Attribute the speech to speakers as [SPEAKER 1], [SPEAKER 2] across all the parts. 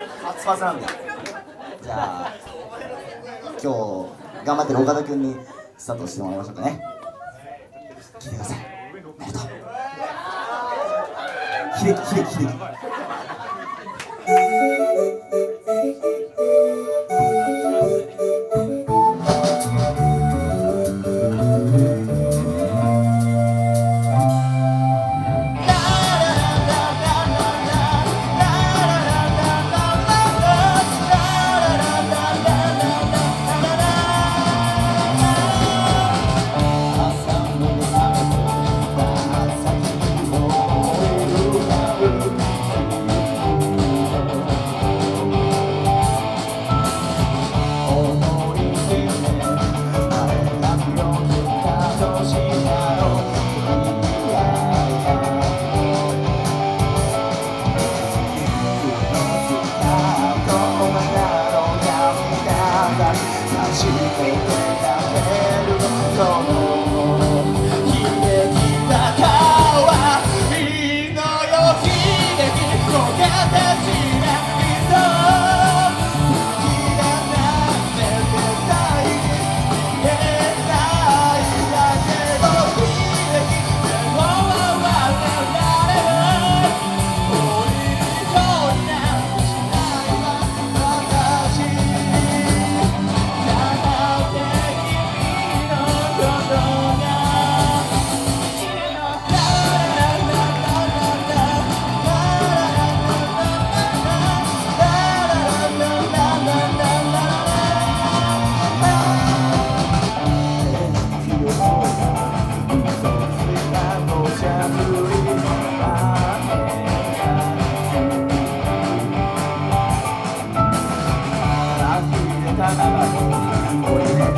[SPEAKER 1] 初パスなんだじゃあ今日頑張ってる岡田君にスタートしてもらいましょうかね。聞いてください。秀樹秀樹秀樹秀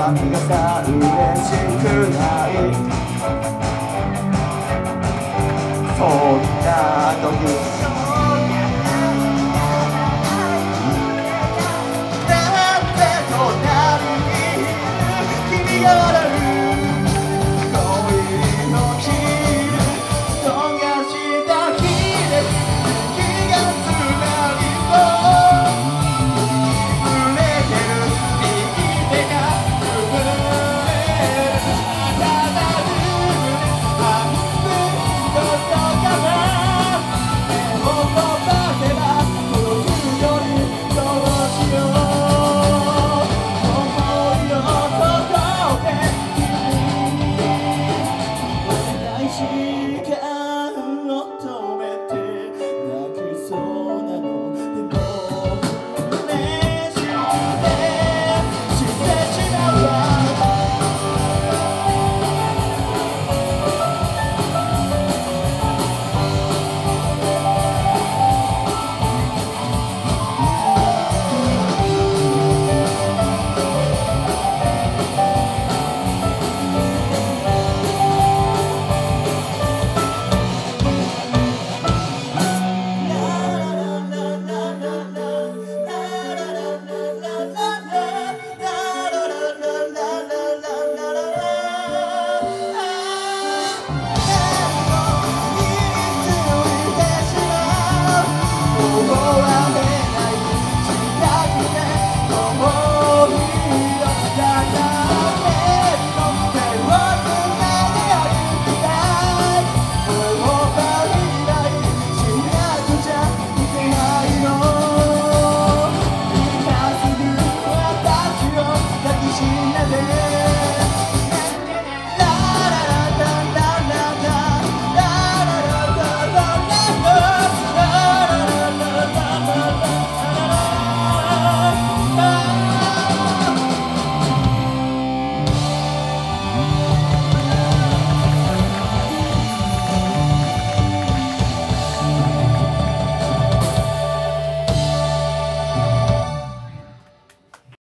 [SPEAKER 1] 樹がさ嬉しくない。そんな時